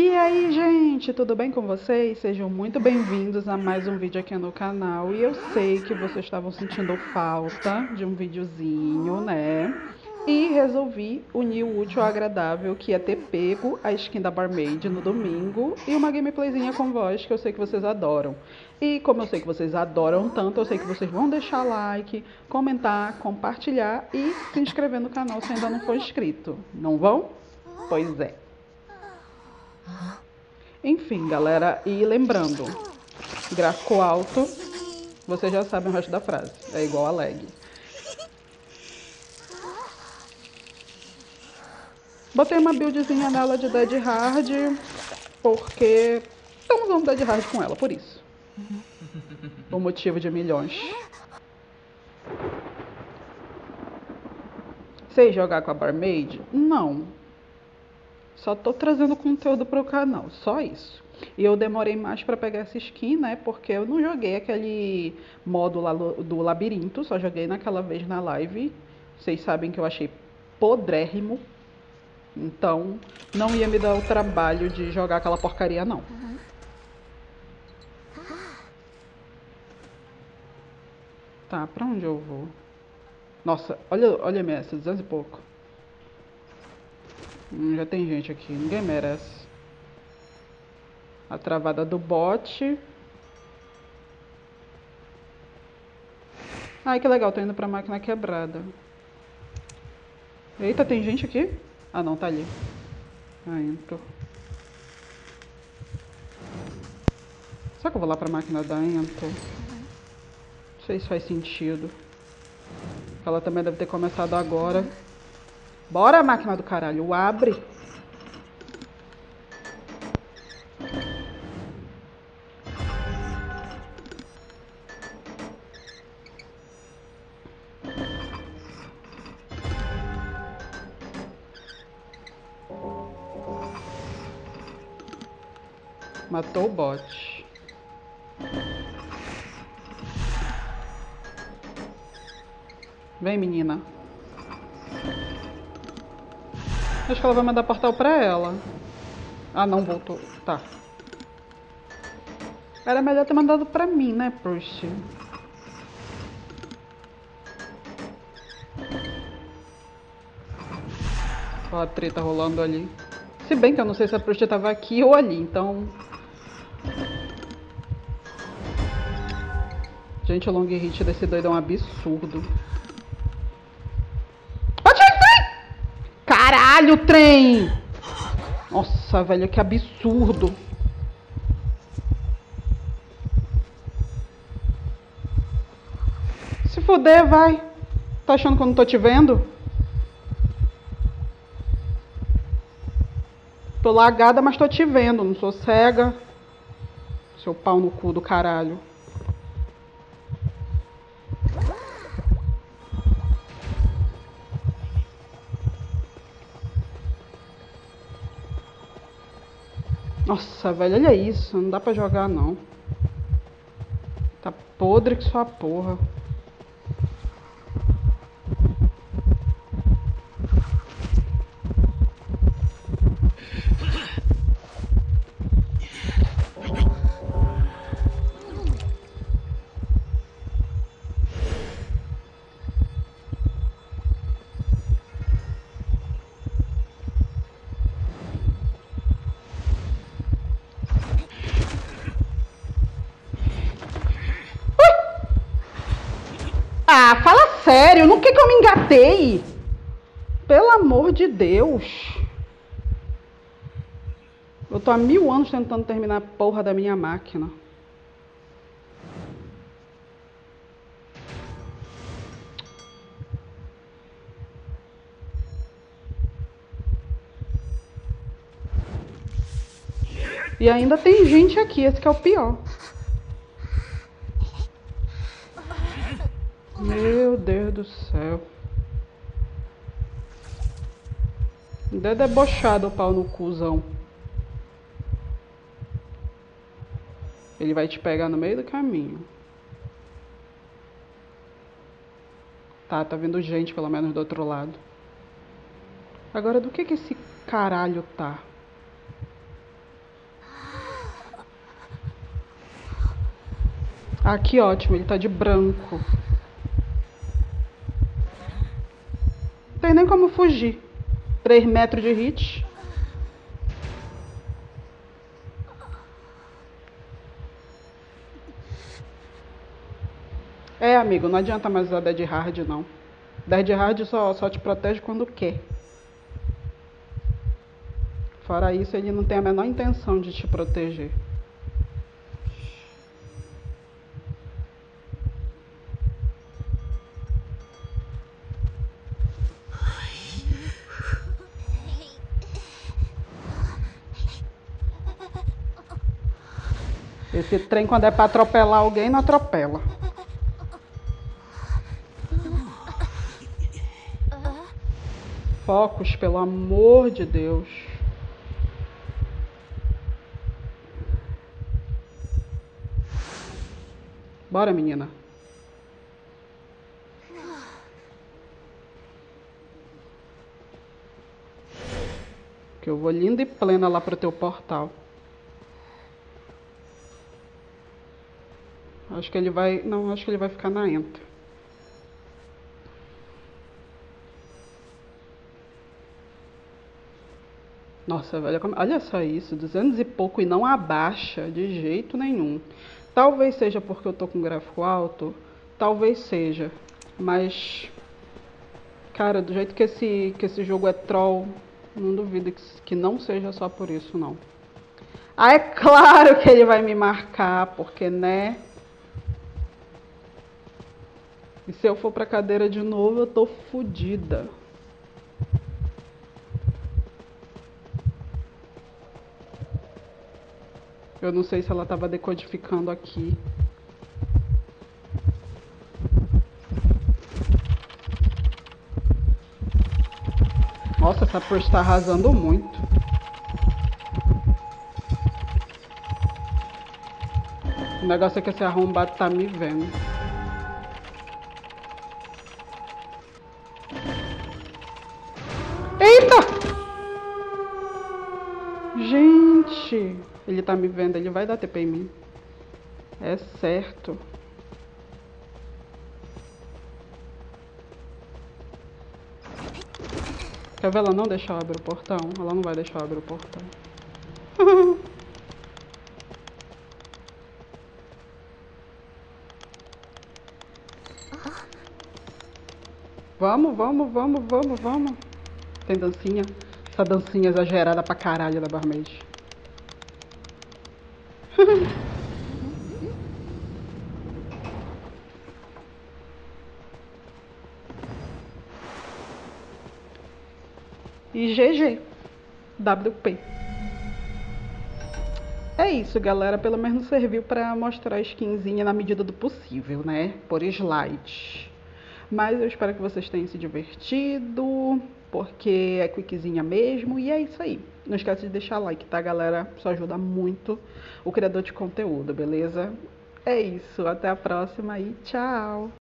E aí, gente, tudo bem com vocês? Sejam muito bem-vindos a mais um vídeo aqui no canal. E eu sei que vocês estavam sentindo falta de um videozinho, né? E resolvi unir o útil ao agradável, que é ter pego a skin da Barmaid no domingo e uma gameplayzinha com voz que eu sei que vocês adoram. E como eu sei que vocês adoram tanto, eu sei que vocês vão deixar like, comentar, compartilhar e se inscrever no canal se ainda não for inscrito. Não vão? Pois é. Enfim, galera, e lembrando, gráfico alto, vocês já sabem o resto da frase, é igual a lag. Botei uma buildzinha nela de Dead Hard, porque estamos usando Dead Hard com ela, por isso. Por motivo de milhões. Sei jogar com a Barmaid? Não. Só tô trazendo conteúdo para o canal, só isso. E eu demorei mais para pegar essa skin, né? Porque eu não joguei aquele modo lá do labirinto, só joguei naquela vez na live. Vocês sabem que eu achei podrérrimo. Então, não ia me dar o trabalho de jogar aquela porcaria, não. Tá, pra onde eu vou? Nossa, olha, olha minha, 200 e pouco. Hum, já tem gente aqui, ninguém merece. A travada do bot. Ai, que legal, tô indo pra máquina quebrada. Eita, tem gente aqui? Ah, não, tá ali. Ah, entro. Será que eu vou lá pra máquina da Ento? Não sei se faz sentido. Ela também deve ter começado agora. Bora, máquina do caralho, abre. Matou o bot. Vem, menina. Acho que ela vai mandar portal pra ela. Ah, não, voltou. Tá. Era melhor ter mandado pra mim, né, Proust? Olha a treta rolando ali. Se bem que eu não sei se a Proust tava aqui ou ali, então... Gente, o long hit desse doido é um absurdo. Caralho, trem! Nossa, velho, que absurdo. Se fuder, vai. Tá achando que eu não tô te vendo? Tô lagada, mas tô te vendo. Não sou cega. Seu pau no cu do caralho. Nossa, velho, olha isso. Não dá pra jogar, não. Tá podre que sua porra. Fala sério, no que que eu me engatei? Pelo amor de Deus. Eu tô há mil anos tentando terminar a porra da minha máquina. E ainda tem gente aqui, esse que é o pior. Meu Deus do céu. Ainda é debochado o pau no cuzão. Ele vai te pegar no meio do caminho. Tá, tá vendo gente, pelo menos, do outro lado. Agora, do que que esse caralho tá? Aqui, ótimo, ele tá de branco. Nem como fugir. 3 metros de hit. É, amigo, não adianta mais usar Dead Hard, não. Dead Hard só, só te protege quando quer. Fora isso, ele não tem a menor intenção de te proteger. Esse trem, quando é para atropelar alguém, não atropela. Focos, pelo amor de Deus. Bora, menina. Que eu vou linda e plena lá pro teu portal. Acho que ele vai. Não, acho que ele vai ficar na enta. Nossa, velho, olha só isso, 200 e pouco e não abaixa de jeito nenhum. Talvez seja porque eu tô com gráfico alto, talvez seja, mas cara, do jeito que esse que esse jogo é troll, não duvido que, que não seja só por isso não. Ah, é claro que ele vai me marcar, porque né? E se eu for pra cadeira de novo, eu tô fodida. Eu não sei se ela estava decodificando aqui. Nossa, essa Porsche está arrasando muito. O negócio é que esse arrombado tá me vendo. Eita! Gente! Ele tá me vendo, ele vai dar TP em mim. É certo. Quer ver ela não deixar eu abrir o portão? Ela não vai deixar eu abrir o portão. vamos, vamos, vamos, vamos, vamos. Tem dancinha? Essa dancinha exagerada pra caralho da Barmaid. e GG. WP. É isso, galera. Pelo menos serviu para mostrar a skinzinha na medida do possível, né? Por slide. Mas eu espero que vocês tenham se divertido, porque é quickzinha mesmo. E é isso aí. Não esquece de deixar like, tá, galera? Isso ajuda muito o criador de conteúdo, beleza? É isso. Até a próxima e tchau!